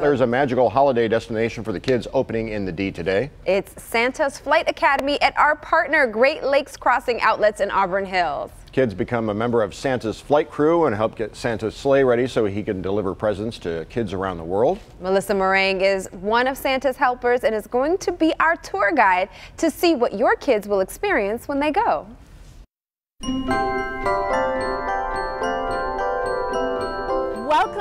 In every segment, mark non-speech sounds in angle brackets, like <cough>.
There's a magical holiday destination for the kids opening in the D today. It's Santa's Flight Academy at our partner Great Lakes Crossing Outlets in Auburn Hills. Kids become a member of Santa's flight crew and help get Santa's sleigh ready so he can deliver presents to kids around the world. Melissa Morang is one of Santa's helpers and is going to be our tour guide to see what your kids will experience when they go.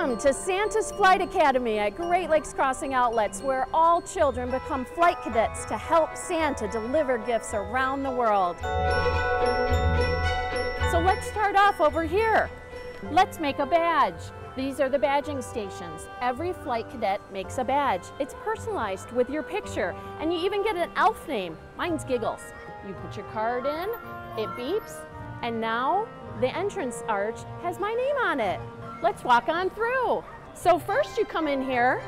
Welcome to Santa's Flight Academy at Great Lakes Crossing Outlets, where all children become flight cadets to help Santa deliver gifts around the world. So let's start off over here. Let's make a badge. These are the badging stations. Every flight cadet makes a badge. It's personalized with your picture, and you even get an elf name. Mine's Giggles. You put your card in, it beeps, and now the entrance arch has my name on it. Let's walk on through. So first you come in here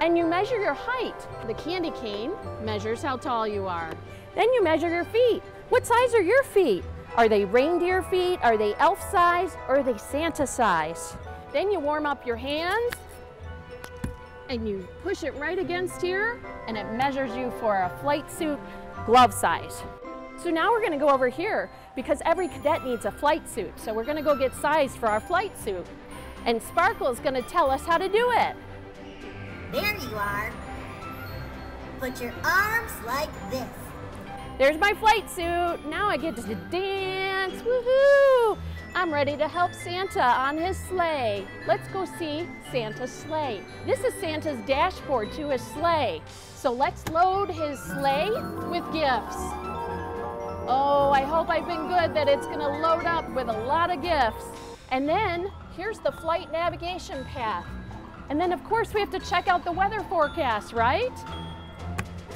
and you measure your height. The candy cane measures how tall you are. Then you measure your feet. What size are your feet? Are they reindeer feet? Are they elf size? Or are they Santa size? Then you warm up your hands and you push it right against here and it measures you for a flight suit glove size. So now we're gonna go over here because every cadet needs a flight suit. So we're gonna go get size for our flight suit. And Sparkle is going to tell us how to do it. There you are. Put your arms like this. There's my flight suit. Now I get to dance. Woohoo! I'm ready to help Santa on his sleigh. Let's go see Santa's sleigh. This is Santa's dashboard to his sleigh. So let's load his sleigh with gifts. Oh, I hope I've been good that it's gonna load up with a lot of gifts. And then here's the flight navigation path. And then of course we have to check out the weather forecast, right?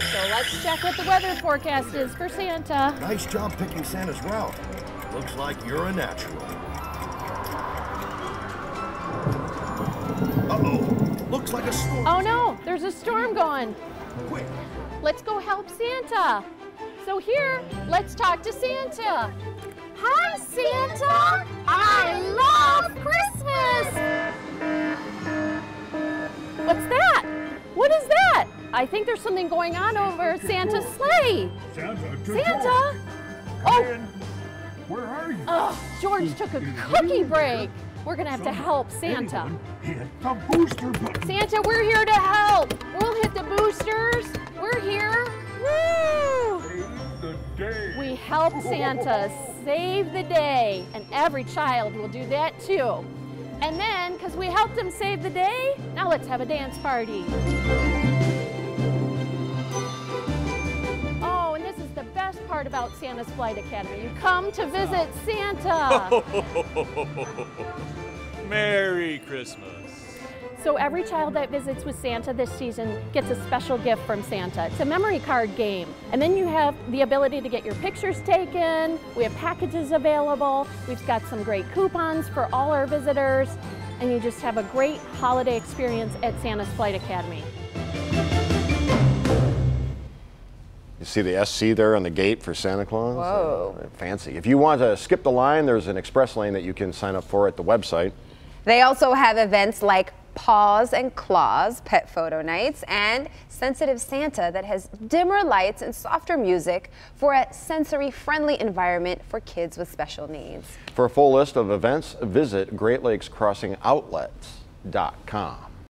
So let's check what the weather forecast is for Santa. Nice job picking Santa's route. Looks like you're a natural. Uh-oh, looks like a storm. Oh no, there's a storm going. Quick, Let's go help Santa. So here, let's talk to Santa. Hi, Santa! I love Christmas! What's that? What is that? I think there's something going on over Santa's sleigh. Santa, Santa? Come Oh. in. Where are you? Oh, George took a cookie break. We're gonna have to help Santa. Hit the booster button. Santa, we're here to help. We'll hit the boosters. Help Santa save the day, and every child will do that too. And then, because we helped him save the day, now let's have a dance party. Oh, and this is the best part about Santa's Flight Academy. You come to visit Santa. <laughs> Merry Christmas. So every child that visits with Santa this season gets a special gift from Santa. It's a memory card game. And then you have the ability to get your pictures taken. We have packages available. We've got some great coupons for all our visitors. And you just have a great holiday experience at Santa's Flight Academy. You see the SC there on the gate for Santa Claus? Whoa. Uh, fancy. If you want to skip the line, there's an express lane that you can sign up for at the website. They also have events like Paws and Claws pet photo nights and Sensitive Santa that has dimmer lights and softer music for a sensory friendly environment for kids with special needs. For a full list of events, visit GreatLakesCrossingOutlets.com.